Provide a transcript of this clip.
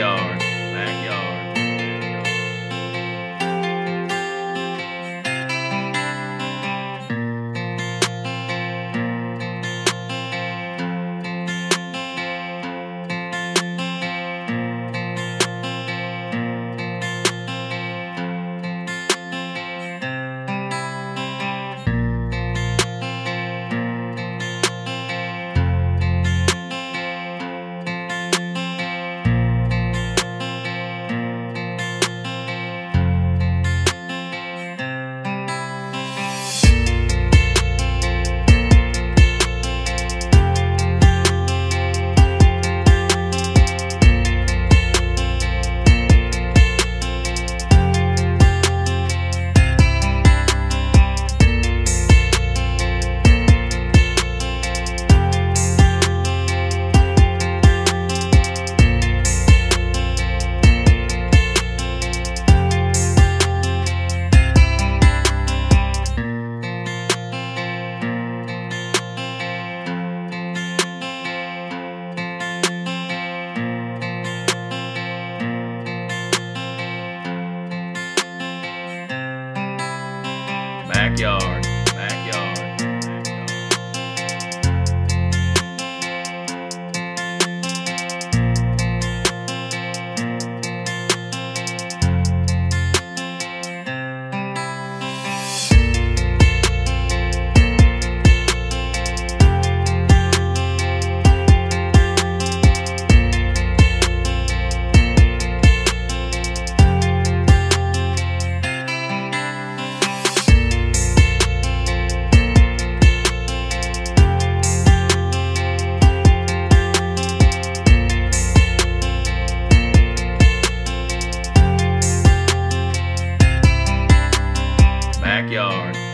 yard. Yard. backyard.